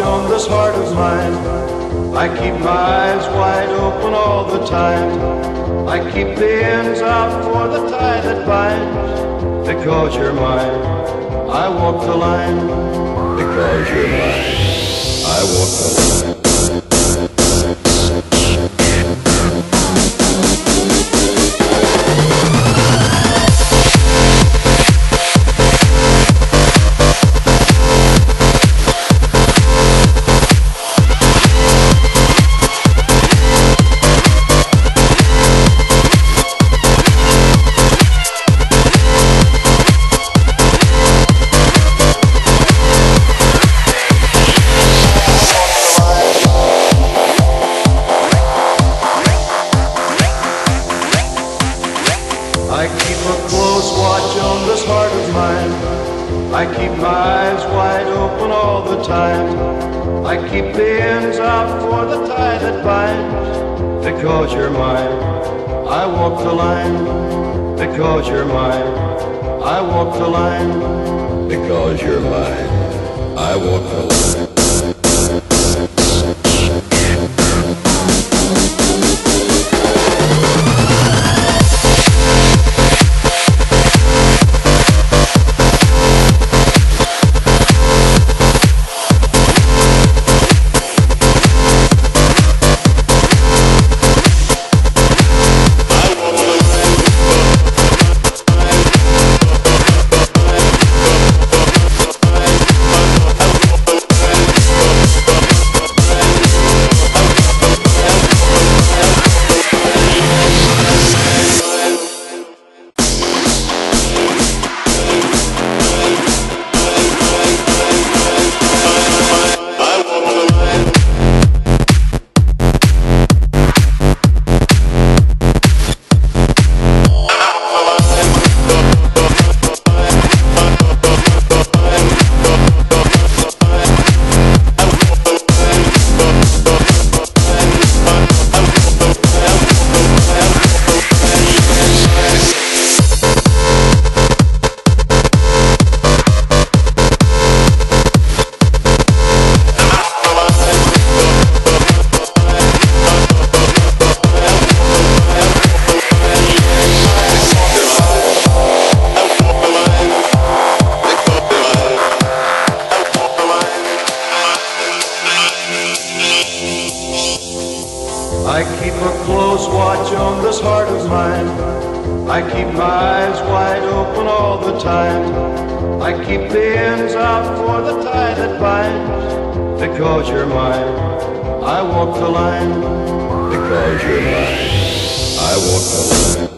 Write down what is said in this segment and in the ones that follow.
on this heart of mine. I keep my eyes wide open all the time. I keep the ends out for the tie that binds. Because you're mine, I walk the line. Because you're mine, I walk the line. I keep my eyes wide open all the time. I keep the ends out for the tie that binds. Because you're mine, I walk the line. Because you're mine, I walk the line. Because you're mine, I walk the line. On this heart of mine. I keep my eyes wide open all the time. I keep the ends out for the tie that binds. Because you're mine, I walk the line. Because you're mine, I walk the line.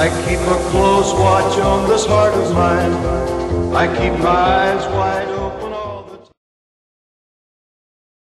I keep a close watch on this heart of mine. I keep my eyes wide.